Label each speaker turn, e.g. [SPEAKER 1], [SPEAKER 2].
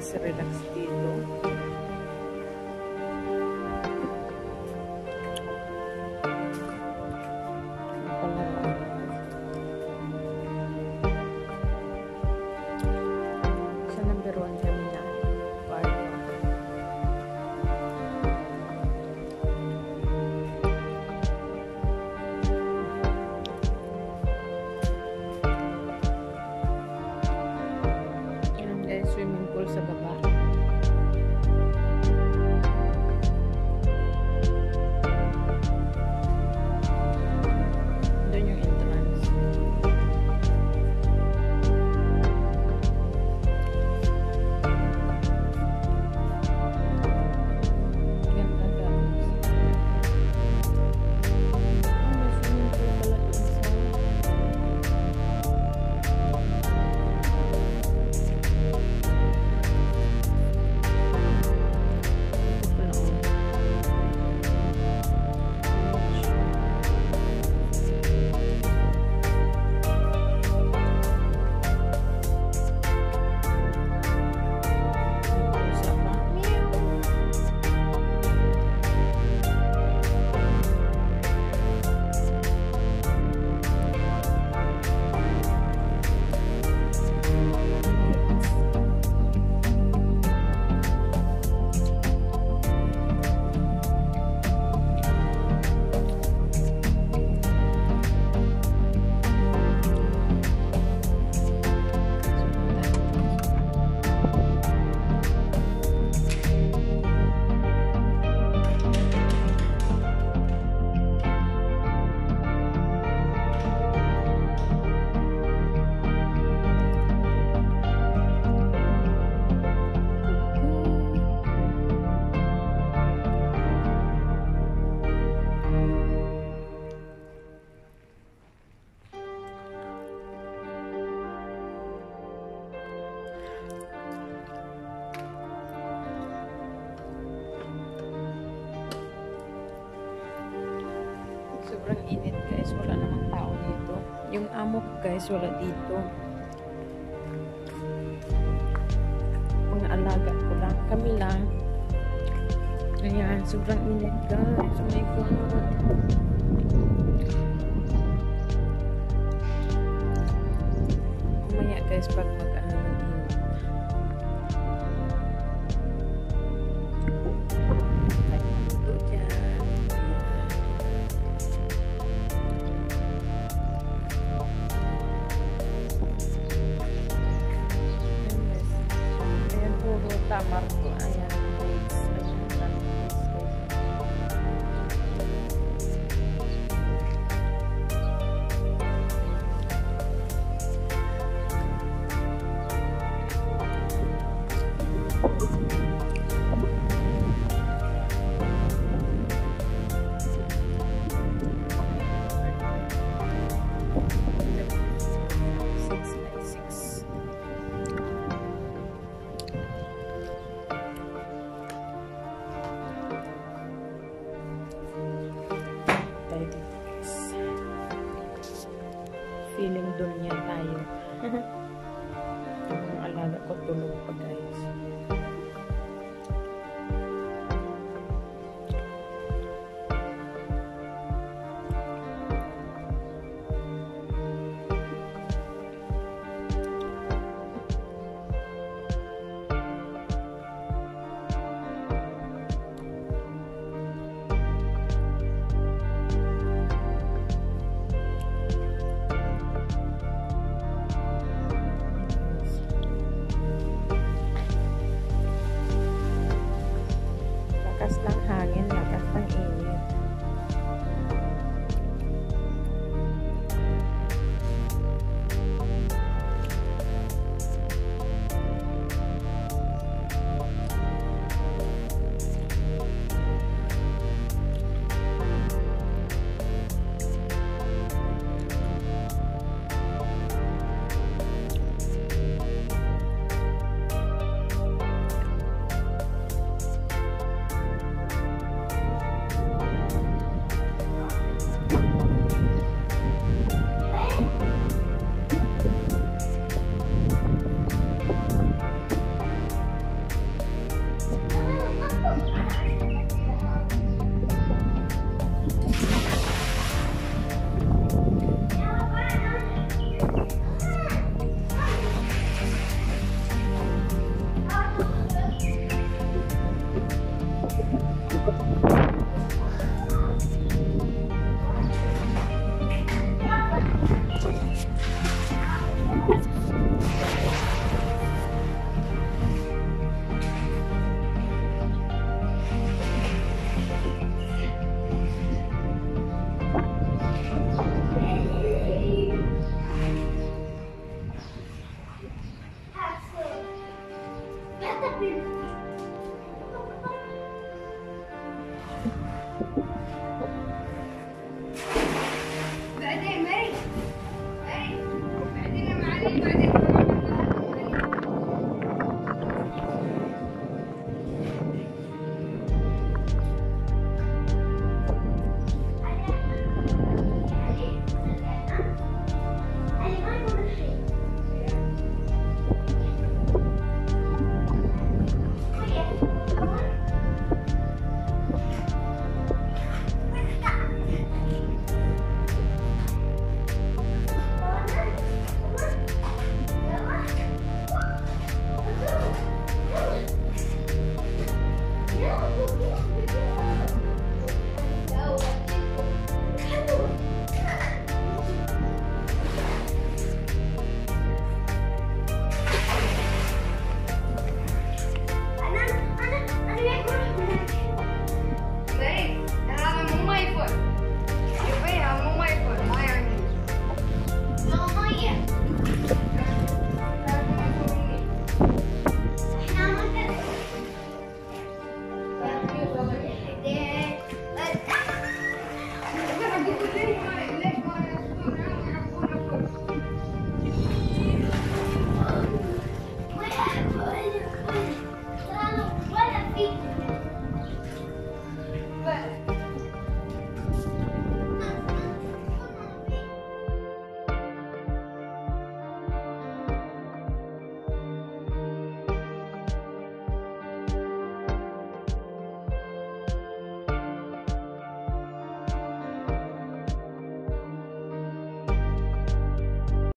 [SPEAKER 1] relax dito. Yung amo ko guys, wala dito. Mga alaga ko lang, kami lang. Ayan, sobrang init guys. Oh my God. Kumaya guys, pag mag-ano Feeling doon yan tayo. Ang alaga ko tulog pa guys.